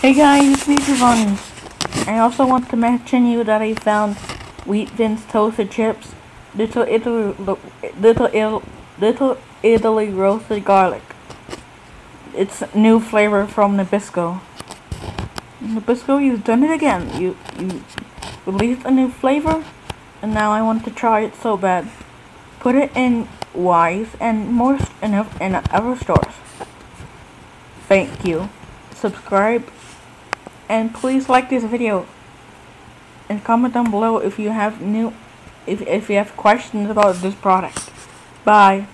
Hey guys, it's me Javonni. I also want to mention you that I found Wheat Thins toasted chips, little Italy, little little Italy roasted garlic. It's new flavor from Nabisco. Nabisco, you've done it again. You you released a new flavor, and now I want to try it so bad. Put it in Weis and more in, in other stores. Thank you. Subscribe and please like this video and comment down below if you have new if, if you have questions about this product. Bye.